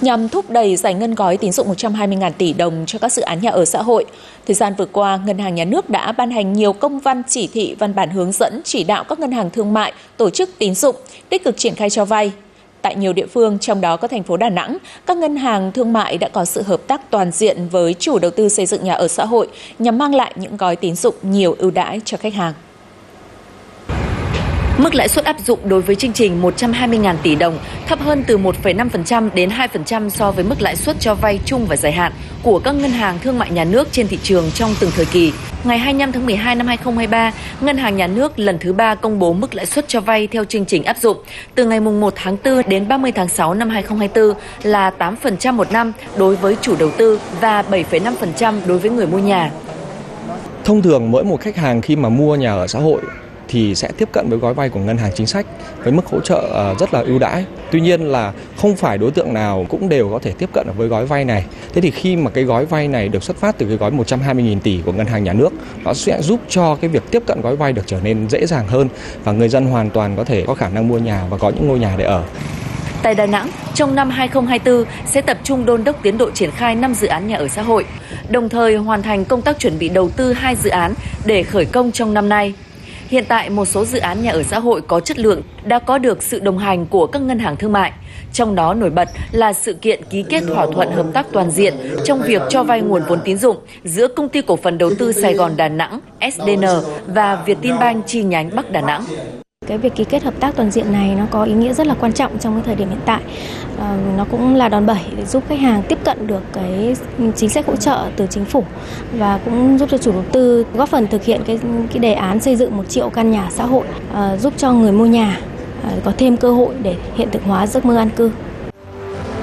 nhằm thúc đẩy giải ngân gói tín dụng 120.000 tỷ đồng cho các dự án nhà ở xã hội. Thời gian vừa qua, Ngân hàng Nhà nước đã ban hành nhiều công văn chỉ thị văn bản hướng dẫn chỉ đạo các ngân hàng thương mại, tổ chức tín dụng tích cực triển khai cho vay. Tại nhiều địa phương, trong đó có thành phố Đà Nẵng, các ngân hàng thương mại đã có sự hợp tác toàn diện với chủ đầu tư xây dựng nhà ở xã hội nhằm mang lại những gói tín dụng nhiều ưu đãi cho khách hàng. Mức lãi suất áp dụng đối với chương trình 120.000 tỷ đồng thấp hơn từ 1,5% đến 2% so với mức lãi suất cho vay chung và dài hạn của các ngân hàng thương mại nhà nước trên thị trường trong từng thời kỳ. Ngày 25 tháng 12 năm 2023, Ngân hàng Nhà nước lần thứ ba công bố mức lãi suất cho vay theo chương trình áp dụng từ ngày 1 tháng 4 đến 30 tháng 6 năm 2024 là 8% một năm đối với chủ đầu tư và 7,5% đối với người mua nhà. Thông thường mỗi một khách hàng khi mà mua nhà ở xã hội thì sẽ tiếp cận với gói vay của ngân hàng chính sách với mức hỗ trợ ờ, rất là ưu đãi. Tuy nhiên là không phải đối tượng nào cũng đều có thể tiếp cận với gói vay này. Thế thì khi mà cái gói vay này được xuất phát từ cái gói 120.000 tỷ của ngân hàng nhà nước, nó sẽ giúp cho cái việc tiếp cận gói vay được trở nên dễ dàng hơn và người dân hoàn toàn có thể có khả năng mua nhà và có những ngôi nhà để ở. Tại Đà Nẵng, trong năm 2024 sẽ tập trung đôn đốc tiến độ triển khai 5 dự án nhà ở xã hội, đồng thời hoàn thành công tác chuẩn bị đầu tư hai dự án để khởi công trong năm nay. Hiện tại, một số dự án nhà ở xã hội có chất lượng đã có được sự đồng hành của các ngân hàng thương mại. Trong đó nổi bật là sự kiện ký kết thỏa thuận hợp tác toàn diện trong việc cho vay nguồn vốn tín dụng giữa Công ty Cổ phần Đầu tư Sài Gòn Đà Nẵng SDN và Vietinbank chi nhánh Bắc Đà Nẵng. Cái việc ký kết hợp tác toàn diện này nó có ý nghĩa rất là quan trọng trong cái thời điểm hiện tại. Ờ, nó cũng là đòn bẩy để giúp khách hàng tiếp cận được cái chính sách hỗ trợ từ chính phủ và cũng giúp cho chủ đầu tư góp phần thực hiện cái cái đề án xây dựng một triệu căn nhà xã hội, ờ, giúp cho người mua nhà ờ, có thêm cơ hội để hiện thực hóa giấc mơ an cư.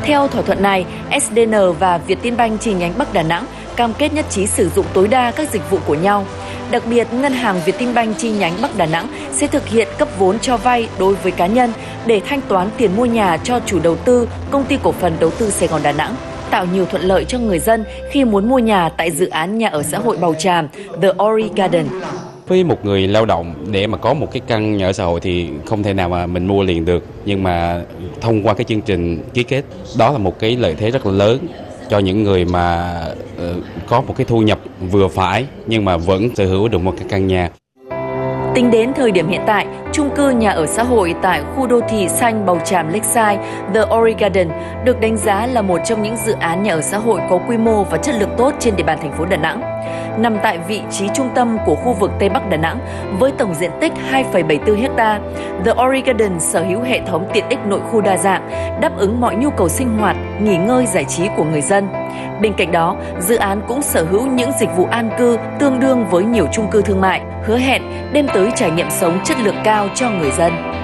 Theo thỏa thuận này, SDN và Vietinbank chi nhánh Bắc Đà Nẵng cam kết nhất trí sử dụng tối đa các dịch vụ của nhau. Đặc biệt, Ngân hàng Vietinbank chi nhánh Bắc Đà Nẵng sẽ thực hiện cấp vốn cho vay đối với cá nhân để thanh toán tiền mua nhà cho chủ đầu tư, công ty cổ phần đầu tư Sài Gòn Đà Nẵng tạo nhiều thuận lợi cho người dân khi muốn mua nhà tại dự án nhà ở xã hội Bầu Tràm, The Ori Garden. Với một người lao động để mà có một cái căn nhà ở xã hội thì không thể nào mà mình mua liền được nhưng mà thông qua cái chương trình ký kết đó là một cái lợi thế rất là lớn cho những người mà ờ, có một cái thu nhập vừa phải nhưng mà vẫn sở hữu được một cái căn nhà. Tính đến thời điểm hiện tại, chung cư nhà ở xã hội tại khu đô thị xanh Bầu Tràm Lakeside, The Ori Garden được đánh giá là một trong những dự án nhà ở xã hội có quy mô và chất lượng tốt trên địa bàn thành phố Đà Nẵng. Nằm tại vị trí trung tâm của khu vực Tây Bắc Đà Nẵng với tổng diện tích 2,74 ha, The Ori Garden sở hữu hệ thống tiện ích nội khu đa dạng, đáp ứng mọi nhu cầu sinh hoạt, nghỉ ngơi giải trí của người dân. Bên cạnh đó, dự án cũng sở hữu những dịch vụ an cư tương đương với nhiều chung cư thương mại, hứa hẹn đem tới trải nghiệm sống chất lượng cao cho người dân.